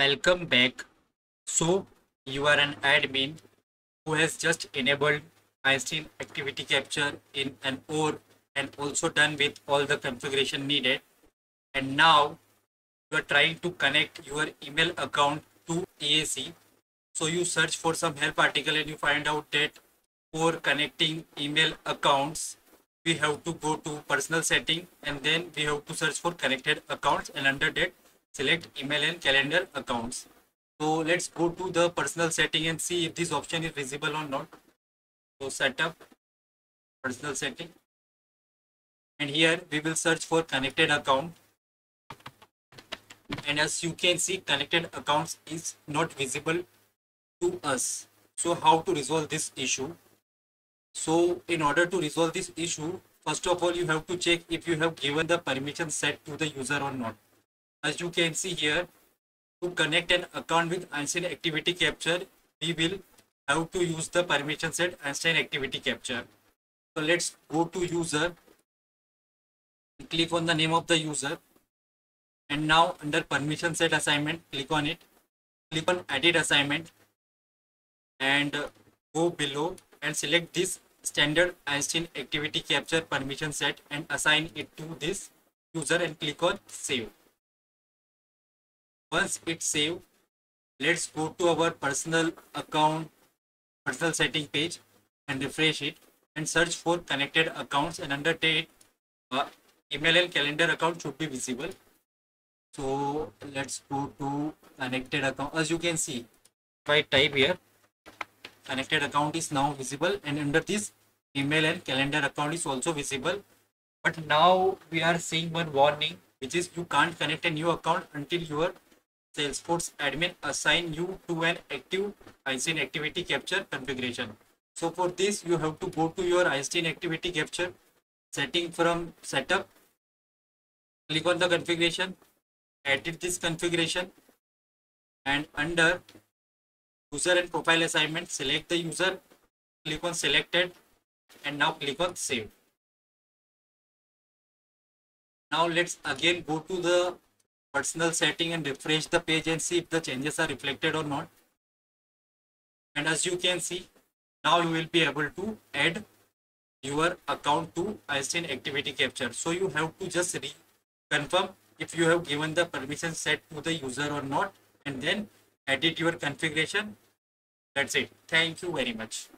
Welcome back. So, you are an admin who has just enabled Einstein activity capture in an org and also done with all the configuration needed. And now you are trying to connect your email account to EAC. So you search for some help article and you find out that for connecting email accounts, we have to go to personal setting and then we have to search for connected accounts and under that select email and calendar accounts. So let's go to the personal setting and see if this option is visible or not. So setup, personal setting. And here we will search for connected account. And as you can see, connected accounts is not visible to us. So how to resolve this issue? So in order to resolve this issue, first of all, you have to check if you have given the permission set to the user or not as you can see here to connect an account with Einstein activity capture we will have to use the permission set Einstein activity capture. So let's go to user. Click on the name of the user. And now under permission set assignment click on it. Click on edit assignment. And uh, go below and select this standard Einstein activity capture permission set and assign it to this user and click on save once it's saved let's go to our personal account personal setting page and refresh it and search for connected accounts and under it uh, email and calendar account should be visible. So let's go to connected account. As you can see if i type here connected account is now visible and under this email and calendar account is also visible. But now we are seeing one warning which is you can't connect a new account until your Salesforce admin assign you to an active Einstein activity capture configuration. So for this, you have to go to your Einstein activity capture setting from setup, click on the configuration, edit this configuration and under user and profile assignment, select the user, click on selected and now click on save. Now let's again go to the personal setting and refresh the page and see if the changes are reflected or not. And as you can see, now you will be able to add your account to Einstein activity capture. So you have to just confirm if you have given the permission set to the user or not and then edit your configuration. That's it. Thank you very much.